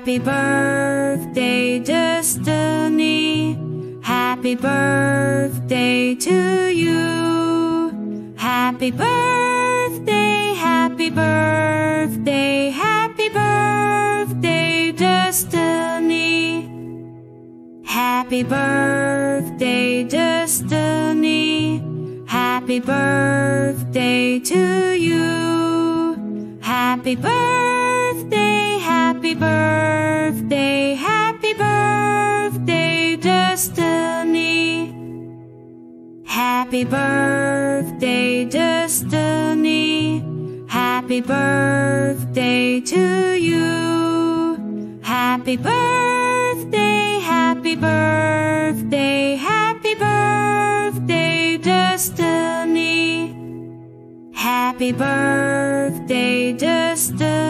Happy birthday, Destiny. Happy birthday to you. Happy birthday, happy birthday, happy birthday, Destiny. Happy birthday, Destiny. Happy birthday to you. Happy birthday, happy birthday, happy birthday, Destiny. Happy birthday, Destiny. Happy birthday to you. Happy birthday, happy birthday, happy birthday, Destiny. Happy birthday, Destiny.